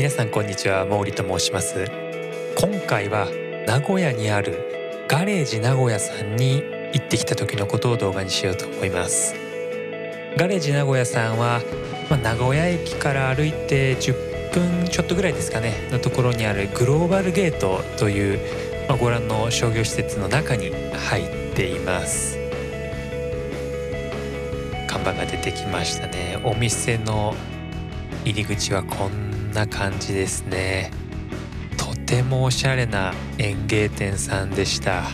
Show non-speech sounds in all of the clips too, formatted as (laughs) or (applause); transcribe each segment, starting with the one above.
皆さんこんにちは毛利と申します。今回は名古屋にあるガレージ名古屋さんに行ってきた時のことを動画にしようと思います。ガレージ名古屋さんは、まあ、名古屋駅から歩いて10分ちょっとぐらいですかねのところにあるグローバルゲートという、まあ、ご覧の商業施設の中に入っています。看板が出てきましたね。お店の入り口はこんな感じですね。とてもおしゃれな園芸店さんでした。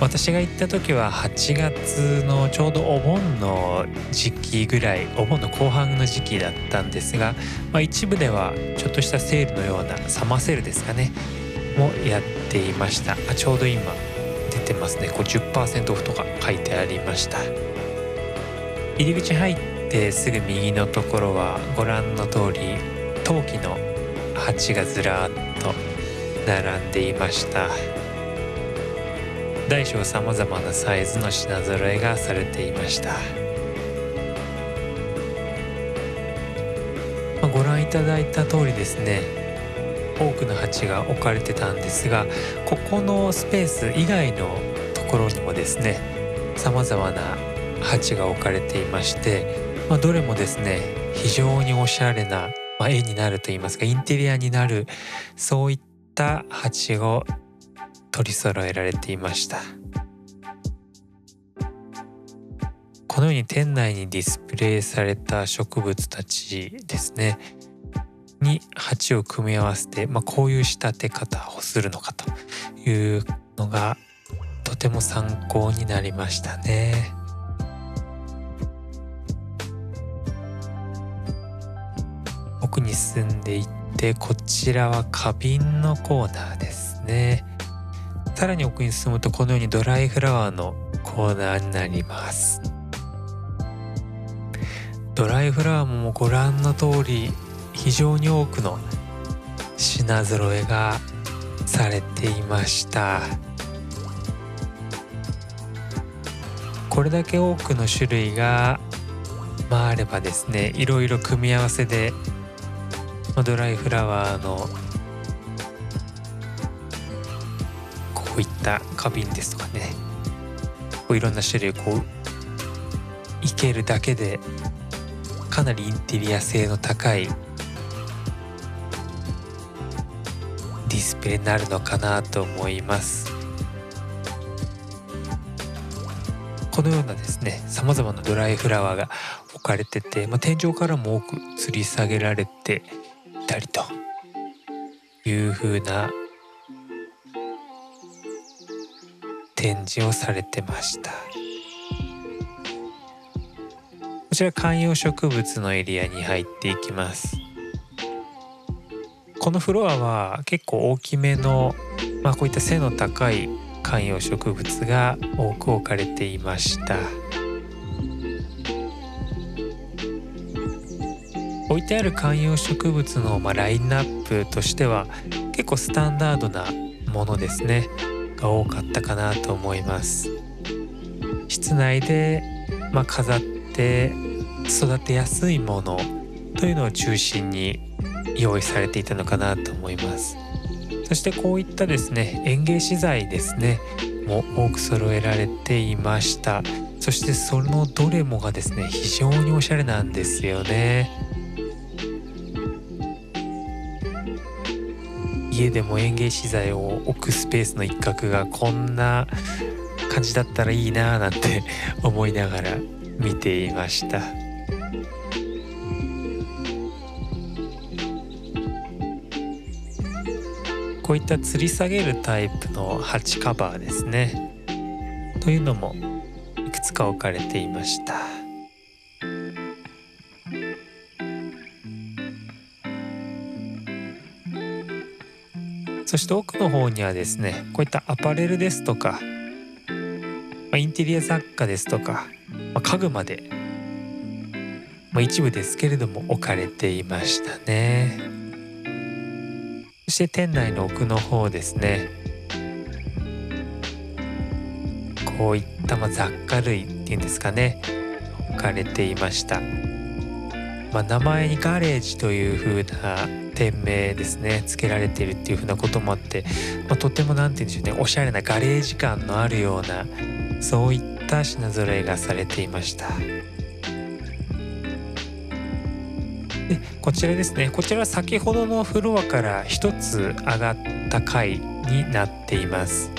私が行った時は8月のちょうどお盆の時期ぐらいお盆の後半の時期だったんですが、まあ、一部ではちょっとしたセールのようなサマーセールですかねもやっていました。あちょうど今出てますね。こう10%オフとか書いてありました。入り口入ってすぐ右のところはご覧の通り陶器の鉢がずらっと並んでいました。大小さまざまなサイズの品揃えがされていました、まあ、ご覧いただいた通りですね多くの鉢が置かれてたんですがここのスペース以外のところにもですねさまざまな鉢が置かれていまして、まあ、どれもですね非常におしゃれな、まあ、絵になるといいますかインテリアになるそういった鉢を取り揃えられていましたこのように店内にディスプレイされた植物たちですねに鉢を組み合わせて、まあ、こういう仕立て方をするのかというのがとても参考になりましたね。に進んでいってこちらは花瓶のコーナーですね。さらに奥に進むとこのようにドライフラワーのコーナーになりますドライフラワーもご覧の通り非常に多くの品揃えがされていましたこれだけ多くの種類が、まあ、あればですねいろいろ組み合わせでまあドライフラワーのこういった花瓶ですとかね。こういろんな種類こういけるだけでかなりインテリア性の高いディスプレイになるのかなと思います。このようなですねさまざまなドライフラワーが置かれてて、まあ、天井からも多く吊り下げられていたりという風な展示をされてました。こちら観葉植物のエリアに入っていきます。このフロアは結構大きめの、まあ、こういった背の高い観葉植物が多く置かれていました。置いてある観葉植物のまあラインナップとしては結構スタンダードなものですね。が多かったかなと思います。室内で、まあ、飾って育てやすいものというのを中心に用意されていたのかなと思います。そしてこういったですね園芸資材ですねも多く揃えられていました。そしてそのどれもがですね非常におしゃれなんですよね。家でも園芸資材を置くスペースの一角がこんな感じだったらいいなぁなんて思いながら見ていました。こういった吊り下げるタイプの鉢カバーですね。というのもいくつか置かれていました。そして奥の方にはですねこういったアパレルですとか、ま、インテリア雑貨ですとか、ま、家具まで、ま、一部ですけれども置かれていましたね。そして店内の奥の方ですねこういったま雑貨類っていうんですかね置かれていました。まあ、名前にガレージという風な店名ですね付けられているっていう風なこともあって、まあ、とても何て言うんでしょうねおしゃれなガレージ感のあるようなそういった品揃えがされていました。でこちらですね。こちらは先ほどのフロアから1つ上がった階になっています。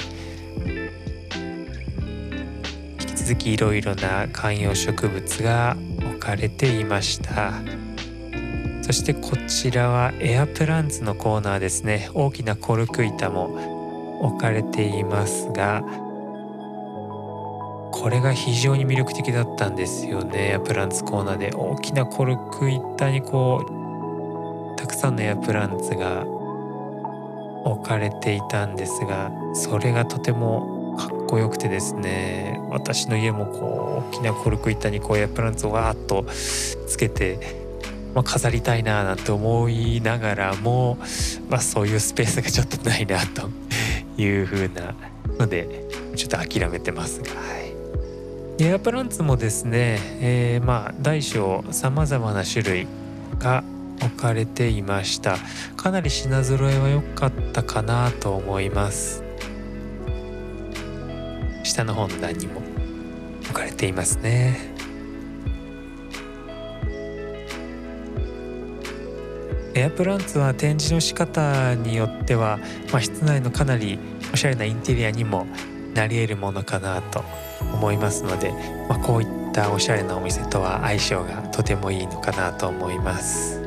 引き続きいろいろな観葉植物が置かれていました。そしてこちらはエアプランツのコーナーですね。大きなコルク板も置かれていますがこれが非常に魅力的だったんですよね。エアプランツコーナーで。大きなコルク板にこうたくさんのエアプランツが置かれていたんですがそれがとてもかっこよくてですね。私の家もこう大きなコルク板にこうエアプランツをわーっとつけて、まあ、飾りたいななんて思いながらも、まあ、そういうスペースがちょっとないなという風なのでちょっと諦めてますが。はい。エアプランツもですね、えー、まあ大小さまざまな種類が置かれていました。かなり品揃えは良かったかなと思います。下の本棚にも置かれていますね。エアプランツは展示の仕方によっては、まあ、室内のかなりおしゃれなインテリアにもなり得るものかなと思いますので、まあ、こういったおしゃれなお店とは相性がとてもいいのかなと思います。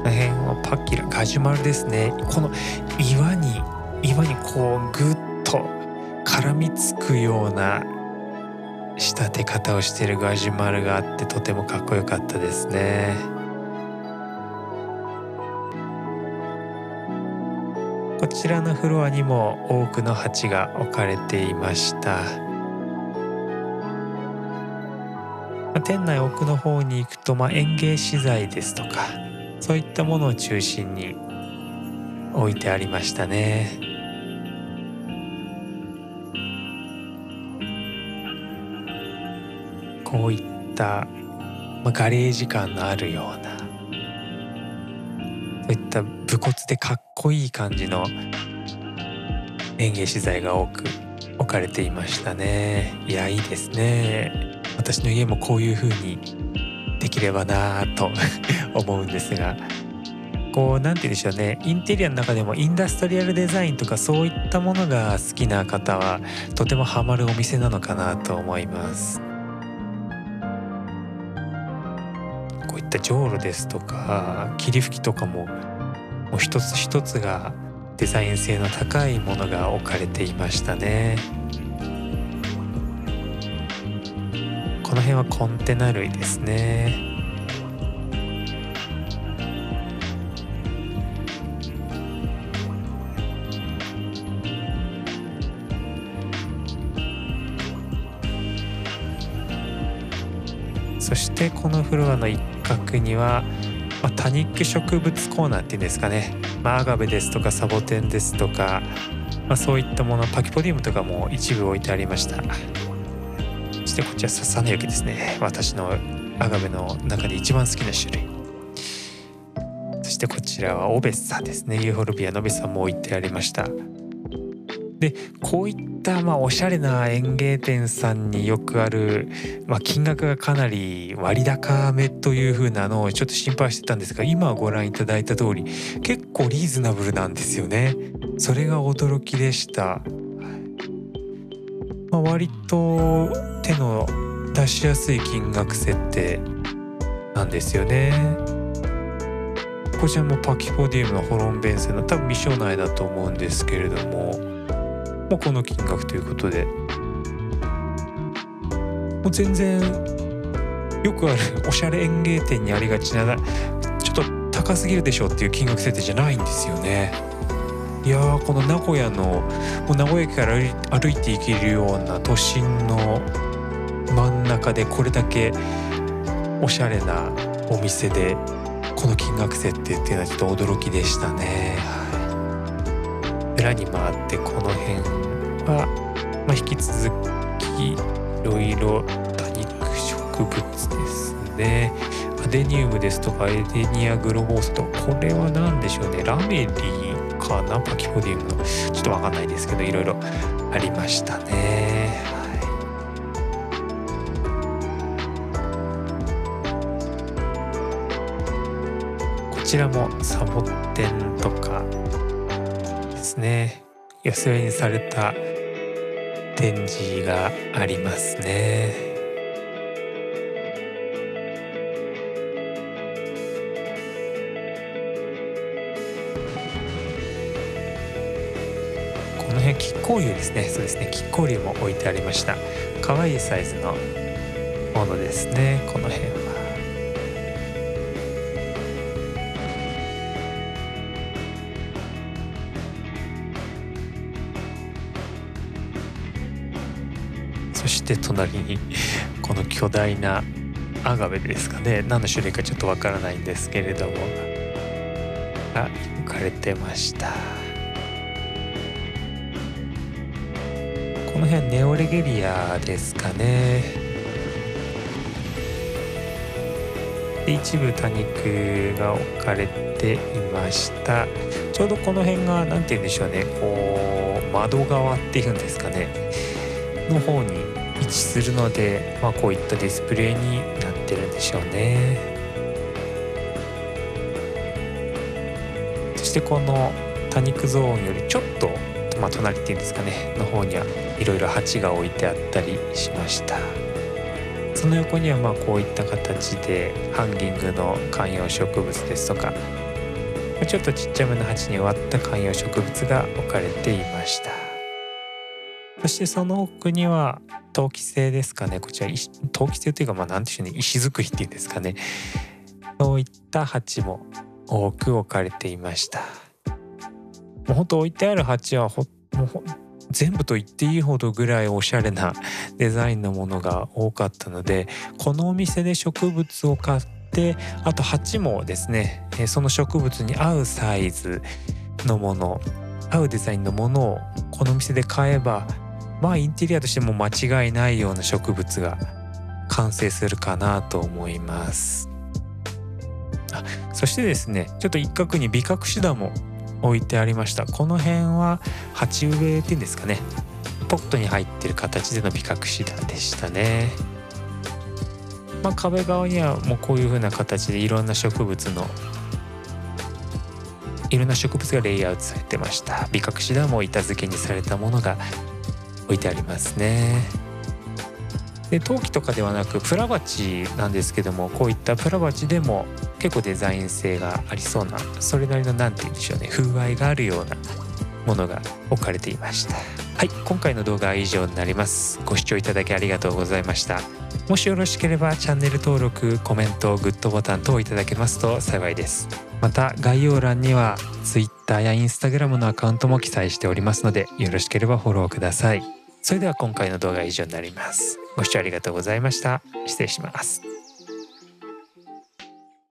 この辺はパキラガジュマルですねこの岩に岩にこうぐっと絡みつくような仕立て方をしているガジュマルがあってとてもかっこよかったですねこちらのフロアにも多くの鉢が置かれていました店内奥の方に行くと、まあ、園芸資材ですとかそういったものを中心に置いてありましたね。こういった、まあ、ガレージ感のあるようなそういった武骨でかっこいい感じの園芸資材が多く置かれていましたね。いやいいですね。私の家もこういう風にできればなぁと (laughs) 思うんですが。こう何て言うんでしょうね。インテリアの中でもインダストリアルデザインとかそういったものが好きな方はとてもハマるお店なのかなと思います。こういったジョールですとか霧吹きとかももう一つ一つがデザイン性の高いものが置かれていましたね。この辺はコンテナ類ですね。そしてこのフロアの一角には、まあ、多肉植物コーナーっていうんですかね、まあ、アガベですとかサボテンですとか、まあ、そういったものパキポディウムとかも一部置いてありました。そしてこちらササネユキですね。私のアガベの中で一番好きな種類。そしてこちらはオベッサですね。ユーフォルビアのベッサも置いてありました。でこういったまあおしゃれな園芸店さんによくある、まあ、金額がかなり割高めという風なのをちょっと心配してたんですが今ご覧いただいた通り結構リーズナブルなんですよね。それが驚きでした。まあ、割と手の出しやすい金額設定なんですよね。こちらもパキポディウムのホロンベンセの多分未承内だと思うんですけれどももこの金額ということでもう全然よくあるおしゃれ園芸店にありがちなちょっと高すぎるでしょっていう金額設定じゃないんですよね。いやーこの名古屋のもう名古屋駅から歩いて行けるような都心の真ん中でこれだけおしゃれなお店でこの金額設定っていうのはちょっと驚きでしたね。裏に回ってこの辺は、まあ、引き続きいろいろ多肉植物ですね。アデニウムですとかエデニアグロボーストこれは何でしょうね。ラメリーかな？パキポディウムの。ちょっとわかんないですけどいろいろありましたね。こちらもサボテンとかですね。寄せ植えにされた展示がありますね。この辺亀甲竜ですね。そうですね。亀甲竜も置いてありました。可愛いサイズのものですね。この辺は。そして隣にこの巨大なアガベですかね。何の種類かちょっとわからないんですけれども。が置かれてました。この辺ネオレゲリアですかね。で一部多肉が置かれていました。ちょうどこの辺が何て言うんでしょうね。こう窓側っていうんですかね。の方に位置するので、まあ、こういったディスプレイになってるんでしょうね。そしてこの多肉ゾーンよりちょっと、まあ、隣っていうんですかねの方にはいろいろ鉢が置いてあったりしました。その横にはまあこういった形でハンギングの観葉植物ですとかちょっとちっちゃめの鉢に割った観葉植物が置かれていました。そしてその奥には陶器製ですかね。こちら陶器製というかまあ何でしょうね。石造りっていうんですかね。そういった鉢も多く置かれていました。もうほんと置いてある鉢はほもう全部と言っていいほどぐらいおしゃれなデザインのものが多かったのでこのお店で植物を買ってあと鉢もですねその植物に合うサイズのもの合うデザインのものをこのお店で買えばまあインテリアとしても間違いないような植物が完成するかなと思います。あそしてですねちょっと一角に美隠しダも置いてありました。この辺は鉢植えっていうんですかね。ポットに入ってる形での美隠し段でしたね。まあ、壁側にはもうこういう風な形でいろんな植物のいろんな植物がレイアウトされてました。美隠し段も板付けにされたものが置いてありますね。で陶器とかではなくプラバチなんですけどもこういったプラバチでも結構デザイン性がありそうなそれなりの何て言うんでしょうね風合いがあるようなものが置かれていました。はい今回の動画は以上になります。ご視聴いただきありがとうございました。もしよろしければチャンネル登録コメントグッドボタン等いただけますと幸いです。また概要欄には Twitter や Instagram のアカウントも記載しておりますのでよろしければフォローください。それでは今回の動画は以上になります。ご視聴ありがとうございました。失礼します。